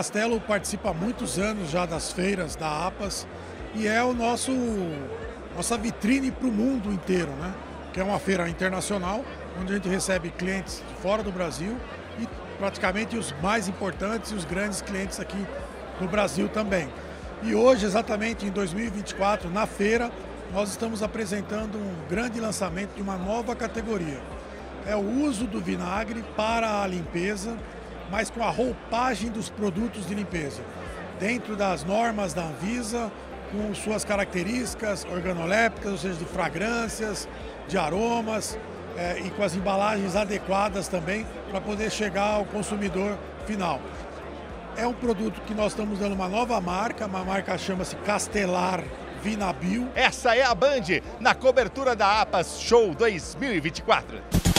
Castelo participa há muitos anos já das feiras da APAS e é o nosso nossa vitrine para o mundo inteiro, né? Que é uma feira internacional onde a gente recebe clientes de fora do Brasil e praticamente os mais importantes e os grandes clientes aqui no Brasil também. E hoje, exatamente em 2024, na feira, nós estamos apresentando um grande lançamento de uma nova categoria. É o uso do vinagre para a limpeza, mas com a roupagem dos produtos de limpeza. Dentro das normas da Anvisa, com suas características organolépticas, ou seja, de fragrâncias, de aromas é, e com as embalagens adequadas também para poder chegar ao consumidor final. É um produto que nós estamos dando uma nova marca, uma marca chama-se Castelar Vinabil. Essa é a Band na cobertura da APAS Show 2024.